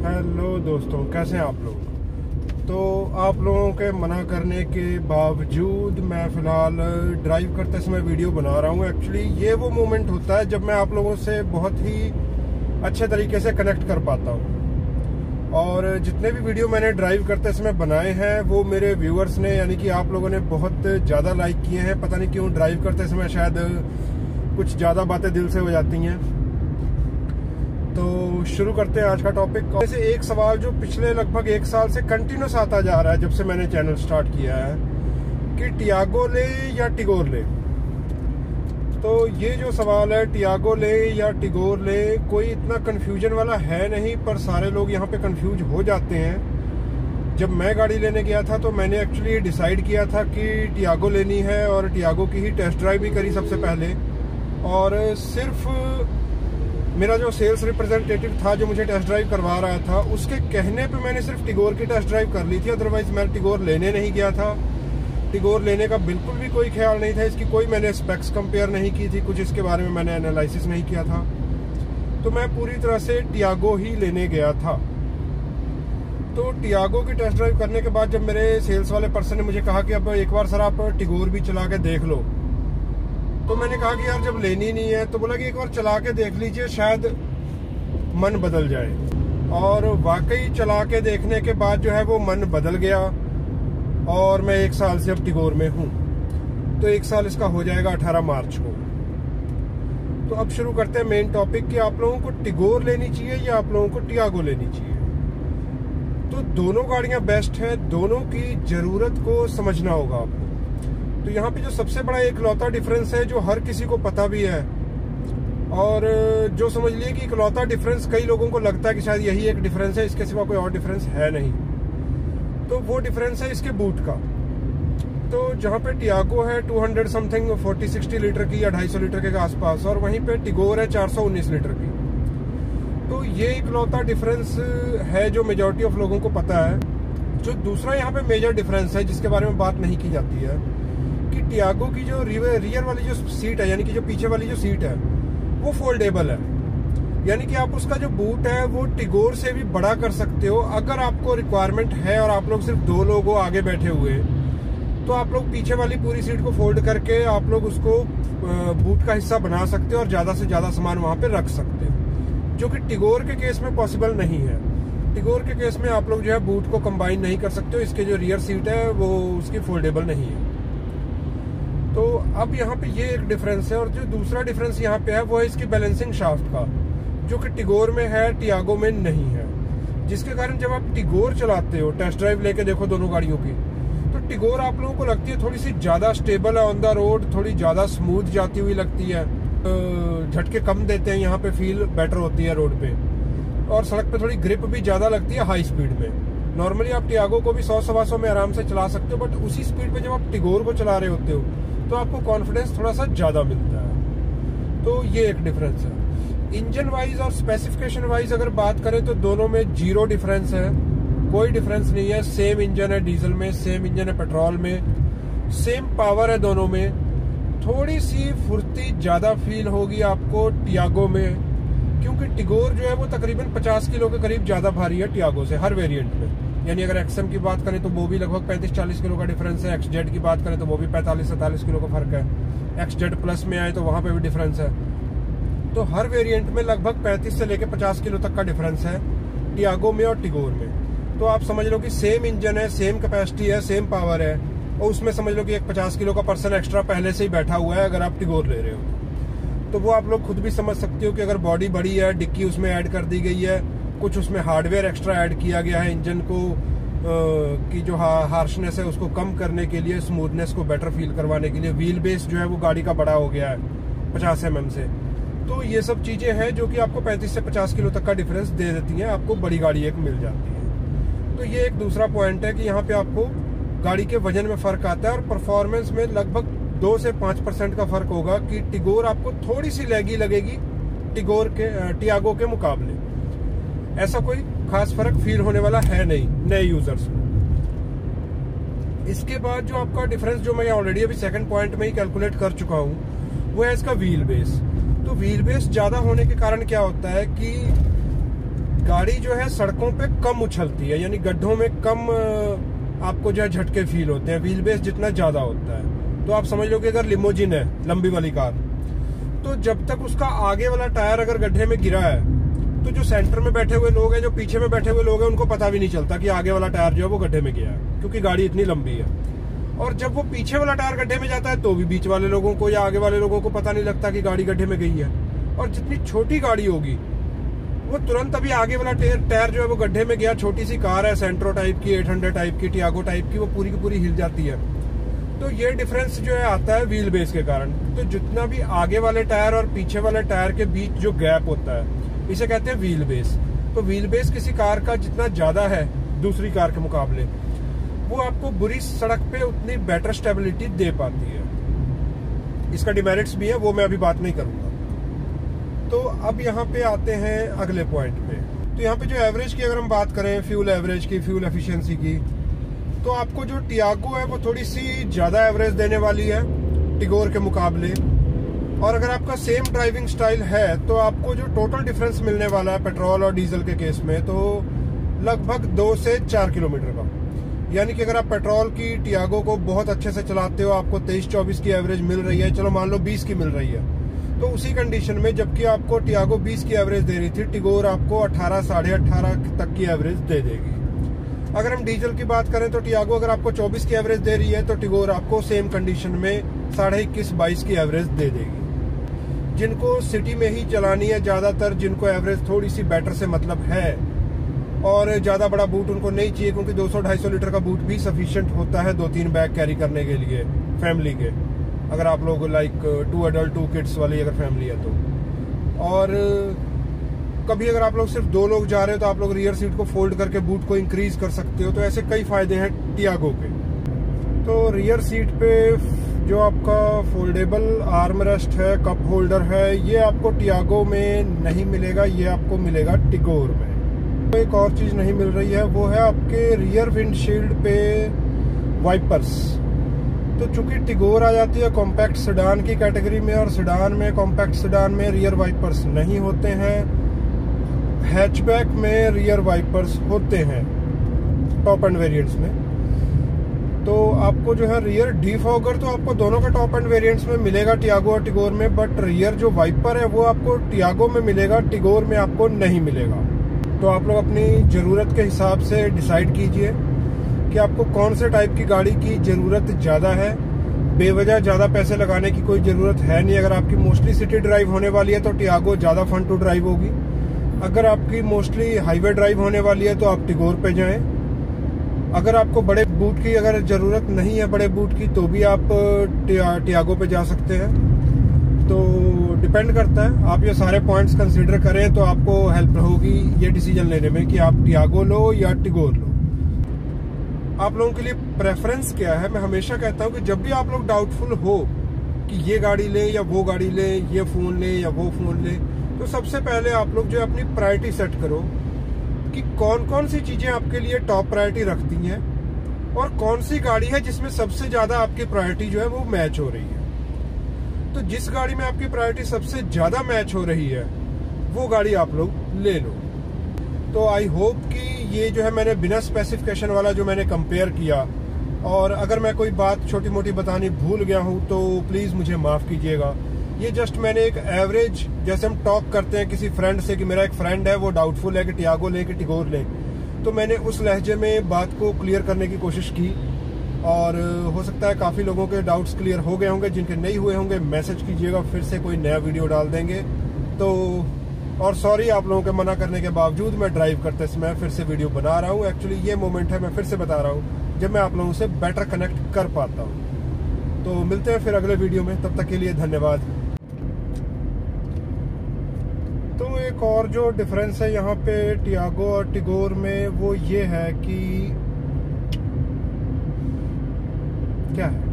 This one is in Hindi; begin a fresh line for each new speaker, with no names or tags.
हेलो दोस्तों, कैसे हैं आप लोग? तो आप लोगों के मना करने के बावजूद मैं फ़िलहाल ड्राइव करते समय वीडियो बना रहा हूँ। एक्चुअली ये वो मोमेंट होता है जब मैं आप लोगों से बहुत ही अच्छे तरीके से कनेक्ट कर पाता हूँ। और जितने भी वीडियो मैंने ड्राइव करते समय बनाए हैं, वो मेरे व्यूअर्स ने, यानी कि आप लोगों ने बहुत ज़्यादा लाइक किए हैं। पता नहीं क्यों ड्राइव करते समय शायद कुछ ज़्यादा बातें दिल से हो जाती हैं। तो शुरू करते हैं आज का टॉपिक जैसे एक सवाल जो पिछले लगभग एक साल से कंटिन्यूस आता जा रहा है, जब से मैंने चैनल स्टार्ट किया है, कि टियागो ले या टिगोर ले? तो ये जो सवाल है टियागो ले या टिगोर ले, कोई इतना कन्फ्यूज़न वाला है नहीं, पर सारे लोग यहाँ पे कन्फ्यूज़ हो जाते हैं। जब मैं गाड़ी लेने गया था तो मैंने एक्चुअली डिसाइड किया था कि टियागो लेनी है, और टियागो की ही टेस्ट ड्राइव भी करी सबसे पहले। और सिर्फ़ मेरा जो सेल्स रिप्रेजेंटेटिव था, जो मुझे टेस्ट ड्राइव करवा रहा था, उसके कहने पे मैंने सिर्फ़ टिगोर की टेस्ट ड्राइव कर ली थी अदरवाइज़ मैं टिगोर लेने नहीं गया था। टिगोर लेने का बिल्कुल भी कोई ख्याल नहीं था, इसकी कोई मैंने स्पेक्स कंपेयर नहीं की थी, कुछ इसके बारे में मैंने एनालिसिस नहीं किया था। तो मैं पूरी तरह से टियागो ही लेने गया था। तो टियागो की टेस्ट ड्राइव करने के बाद जब मेरे सेल्स वाले पर्सन ने मुझे कहा कि अब एक बार सर आप टिगोर भी चला के देख लो तो मैंने कहा कि यार जब लेनी नहीं है तो बोला कि एक बार चला के देख लीजिए, शायद मन बदल जाए। और वाकई चला के देखने के बाद जो है वो मन बदल गया, और मैं एक साल से अब टिगोर में हूँ। तो एक साल इसका हो जाएगा 18 मार्च को। तो अब शुरू करते हैं मेन टॉपिक कि आप लोगों को टिगोर लेनी चाहिए या आप लोगों को टियागो लेनी चाहिए? तो दोनों गाड़ियाँ बेस्ट हैं, दोनों की ज़रूरत को समझना होगा आपको। तो यहाँ पे जो सबसे बड़ा एक लौता डिफरेंस है, जो हर किसी को पता भी है। और जो समझ लिए कि इकलौता डिफरेंस कई लोगों को लगता है कि शायद यही एक डिफरेंस है, इसके सिवा कोई और डिफरेंस है नहीं। तो वो डिफरेंस है इसके बूट का। तो जहाँ पे टियागो है 200 समथिंग 40 60 लीटर की या 250 लीटर के आसपास, और वहीं पे टिगोर है 419 लीटर की। तो ये इकलौता डिफरेंस है जो मेजोरिटी ऑफ़ लोगों को पता है। जो दूसरा यहाँ पे मेजर डिफरेंस है, जिसके बारे में बात नहीं की जाती है टियागो की जो रियर वाली जो सीट है, यानी कि जो पीछे वाली जो सीट है, वो फोल्डेबल है। यानी कि आप उसका जो बूट है, वो टिगोर से भी बड़ा कर सकते हो। अगर आपको रिक्वायरमेंट है और आप लोग सिर्फ़ दो लोग हो आगे बैठे हुए तो आप लोग पीछे वाली पूरी सीट को फोल्ड करके आप लोग उसको बूट का हिस्सा बना सकते हो और ज़्यादा से ज़्यादा सामान वहाँ पे रख सकते हो। जो कि टिगोर के केस में पॉसिबल नहीं है। टिगोर के केस में आप लोग जो है बूट को कंबाइन नहीं कर सकते हो। इसके जो रियर सीट है, वो उसकी फोल्डेबल नहीं है। तो अब यहाँ पे ये एक डिफरेंस है और जो दूसरा डिफरेंस यहाँ पे है, वो है इसकी बैलेंसिंग शाफ्ट का, जो कि टिगोर में है, टियागो में नहीं है। जिसके कारण जब आप टिगोर चलाते हो टेस्ट ड्राइव लेके देखो दोनों गाड़ियों की तो टिगोर आप लोगों को लगती है थोड़ी सी ज़्यादा स्टेबल है ऑन द रोड थोड़ी ज़्यादा स्मूथ जाती हुई लगती है। झटके कम देते हैं, यहाँ पे फील बेटर होती है रोड पे। और सड़क पे थोड़ी ग्रिप भी ज़्यादा लगती है हाई स्पीड में। नॉर्मली आप टियागो को भी सौ सवा सौ में आराम से चला सकते हो बट उसी स्पीड पे जब आप टिगोर को चला रहे होते हो तो आपको कॉन्फिडेंस थोड़ा सा ज़्यादा मिलता है। तो ये एक डिफरेंस है। इंजन वाइज और स्पेसिफिकेशन वाइज अगर बात करें तो दोनों में ज़ीरो डिफरेंस है। कोई डिफरेंस नहीं है। सेम इंजन है डीजल में सेम इंजन है पेट्रोल में। सेम पावर है दोनों में। थोड़ी सी फुर्ती ज़्यादा फील होगी आपको टियागो में। क्योंकि टिगोर जो है वो तकरीबन 50 किलो के करीब ज़्यादा भारी है टियागो से, हर वेरिएंट में। यानी अगर एक्सएम की बात करें तो वो भी लगभग 35-40 किलो का डिफरेंस है। एक्सजेड की बात करें तो वो भी 45-47 किलो का फ़र्क है। एक्सजेड प्लस में आए तो वहाँ पे भी डिफरेंस है। तो हर वेरिएंट में लगभग 35 से लेकर 50 किलो तक का डिफरेंस है टियागो में और टिगोर में। तो आप समझ लो कि सेम इंजन है सेम कैपेसिटी है सेम पावर है और उसमें समझ लो कि एक 50 किलो का पर्सन एक्स्ट्रा पहले से ही बैठा हुआ है अगर आप टिगोर ले रहे हो। तो वो आप लोग खुद भी समझ सकते हो कि अगर बॉडी बड़ी है, डिक्की उसमें ऐड कर दी गई है कुछ उसमें हार्डवेयर एक्स्ट्रा ऐड किया गया है इंजन को की जो हार्शनेस है उसको कम करने के लिए, स्मूथनेस को बेटर फील करवाने के लिए। व्हील बेस जो है वो गाड़ी का बड़ा हो गया है, पचास एम से। तो ये सब चीज़ें हैं जो कि आपको 35 से 50 किलो तक का डिफरेंस दे देती हैं। आपको बड़ी गाड़ी एक मिल जाती है। तो ये एक दूसरा पॉइंट है कि यहाँ पे आपको गाड़ी के वज़न में फ़र्क आता है और परफॉर्मेंस में लगभग दो से पाँच परसेंट का फ़र्क होगा कि टिगोर आपको थोड़ी सी लैगी लगेगी टिगोर के टियागो के मुकाबले। ऐसा कोई खास फ़र्क फील होने वाला है नहीं, नए यूज़र्स को। इसके बाद जो आपका डिफरेंस जो मैं ऑलरेडी अभी सेकंड पॉइंट में ही कैलकुलेट कर चुका हूँ, वो है इसका व्हील बेस तो व्हील बेस ज़्यादा होने के कारण क्या होता है कि गाड़ी जो है सड़कों पे कम उछलती है, यानी गड्ढों में कम आपको जो है झटके फील होते हैं। व्हील बेस जितना ज़्यादा होता है। तो आप समझ लो कि अगर लिमोजिन है, लंबी वाली कार तो जब तक उसका आगे वाला टायर अगर गड्ढे में गिरा है तो जो सेंटर में बैठे हुए लोग हैं, जो पीछे में बैठे हुए लोग हैं, उनको पता भी नहीं चलता कि आगे वाला टायर जो है वो गड्ढे में गया है, क्योंकि गाड़ी इतनी लंबी है। और जब वो पीछे वाला टायर गड्ढे में जाता है तो भी बीच वाले लोगों को या आगे वाले लोगों को पता नहीं लगता कि गाड़ी गड्ढे में गई है। और जितनी छोटी गाड़ी होगी, वो तुरंत अभी आगे वाला टायर जो है वो गड्ढे में गया, छोटी सी कार है सेंट्रो टाइप की 800 टाइप की टियागो टाइप की, वो पूरी की पूरी हिल जाती है। तो ये डिफरेंस जो है, आता है व्हील बेस के कारण। तो जितना भी आगे वाले टायर और पीछे वाले टायर के बीच जो गैप होता है इसे कहते हैं व्हील बेस तो व्हील बेस किसी कार का जितना ज़्यादा है, दूसरी कार के मुकाबले, वो आपको बुरी सड़क पे उतनी बेटर स्टेबिलिटी दे पाती है। इसका डिमेरिट्स भी है, वो मैं अभी बात नहीं करूँगा। तो अब यहाँ पे आते हैं अगले पॉइंट पे। तो यहाँ पे जो एवरेज की अगर हम बात करें फ्यूल एवरेज की फ्यूल एफिशिएंसी की तो आपको जो टियागो है, वो थोड़ी सी ज़्यादा एवरेज देने वाली है टिगोर के मुकाबले। और अगर आपका सेम ड्राइविंग स्टाइल है तो आपको जो टोटल डिफरेंस मिलने वाला है पेट्रोल और डीजल के केस में तो लगभग दो से चार किलोमीटर का। यानी कि अगर आप पेट्रोल की टियागो को बहुत अच्छे से चलाते हो, आपको तेईस चौबीस की एवरेज मिल रही है, चलो मान लो बीस की मिल रही है तो उसी कंडीशन में जबकि आपको टियागो 20 की एवरेज दे रही थी टिगोर आपको 18 साढ़े अठारह तक की एवरेज दे देगी। अगर हम डीजल की बात करें तो टियागो अगर आपको 24 की एवरेज दे रही है तो टिगोर आपको सेम कंडीशन में साढ़े इक्कीस, बाईस की एवरेज दे देगी। जिनको सिटी में ही चलानी है ज़्यादातर, जिनको एवरेज थोड़ी सी बेटर से मतलब है। और ज़्यादा बड़ा बूट उनको नहीं चाहिए, क्योंकि 200-250 लीटर का बूट भी सफिशियंट होता है दो तीन बैग कैरी करने के लिए फैमिली के। अगर आप लोग like two adult two kids वाली अगर फैमिली है तो। और, कभी अगर आप लोग सिर्फ़ दो लोग जा रहे हो तो आप लोग रियर सीट को फोल्ड करके बूट को इंक्रीज कर सकते हो। तो ऐसे कई फ़ायदे हैं टियागो के। तो रियर सीट पे जो आपका फोल्डेबल आर्म रेस्ट है कप होल्डर है, ये आपको टियागो में नहीं मिलेगा, ये आपको मिलेगा टिगोर में। एक और चीज़ नहीं मिल रही है, वो है आपके रियर विंडशील्ड पे वाइपर्स तो चूँकि टिगोर आ जाती है कॉम्पैक्ट सडान की कैटेगरी में और सडान में कॉम्पैक्ट सडान में रियर वाइपर्स नहीं होते हैं हैचबैक में रियर वाइपर्स होते हैं टॉप एंड वेरिएंट्स में। तो आपको जो है रियर डीफॉगर तो आपको दोनों के टॉप एंड वेरिएंट्स में मिलेगा टियागो और टिगोर में बट रियर जो वाइपर है, वो आपको टियागो में मिलेगा टिगोर में आपको नहीं मिलेगा। तो आप लोग अपनी ज़रूरत के हिसाब से डिसाइड कीजिए कि आपको कौन से टाइप की गाड़ी की ज़रूरत ज़्यादा है। बेवजह ज़्यादा पैसे लगाने की कोई ज़रूरत है नहीं। अगर आपकी मोस्टली सिटी ड्राइव होने वाली है तो टियागो ज़्यादा फन टू ड्राइव होगी। अगर आपकी मोस्टली हाईवे ड्राइव होने वाली है तो आप टिगोर पे जाएँ। अगर आपको बड़े बूट की अगर ज़रूरत नहीं है बड़े बूट की तो भी आप टियागो पे जा सकते हैं। तो डिपेंड करता है। आप ये सारे पॉइंट्स कंसीडर करें तो आपको हेल्प होगी ये डिसीज़न लेने में कि आप टियागो लो या टिगोर लो। आप लोगों के लिए प्रेफरेंस क्या है? मैं हमेशा कहता हूँ कि जब भी आप लोग डाउटफुल हो कि ये गाड़ी लें या वो गाड़ी लें, ये फ़ोन लें या वो फ़ोन लें तो सबसे पहले आप लोग जो है अपनी प्रायोरिटी सेट करो। कि कौन कौन सी चीज़ें आपके लिए टॉप प्रायोरिटी रखती हैं और कौन सी गाड़ी है जिसमें सबसे ज़्यादा आपकी प्रायोरिटी जो है वो मैच हो रही है। तो जिस गाड़ी में आपकी प्रायोरिटी सबसे ज़्यादा मैच हो रही है, वो गाड़ी आप लोग ले लो। तो आई होप कि ये जो है मैंने बिना स्पेसिफिकेशन वाला जो मैंने कंपेयर किया, और अगर मैं कोई बात छोटी मोटी बतानी भूल गया हूँ तो प्लीज़ मुझे माफ़ कीजिएगा। ये जस्ट मैंने एक एवरेज जैसे हम टॉक करते हैं किसी फ्रेंड से कि मेरा एक फ्रेंड है, वो डाउटफुल है कि टियागो ले कि टिगोर ले। तो मैंने उस लहजे में बात को क्लियर करने की कोशिश की और हो सकता है काफ़ी लोगों के डाउट्स क्लियर हो गए होंगे, जिनके नहीं हुए होंगे मैसेज कीजिएगा, फिर से कोई नया वीडियो डाल देंगे। तो और सॉरी आप लोगों के मना करने के बावजूद मैं ड्राइव करते समय फिर से वीडियो बना रहा हूँ। एक्चुअली ये मोमेंट है, मैं फिर से बता रहा हूँ, जब मैं आप लोगों से बेटर कनेक्ट कर पाता हूँ। तो मिलते हैं फिर अगले वीडियो में, तब तक के लिए धन्यवाद। तो एक और जो डिफरेंस है यहाँ पे टियागो और टिगोर में, वो ये है कि क्या है?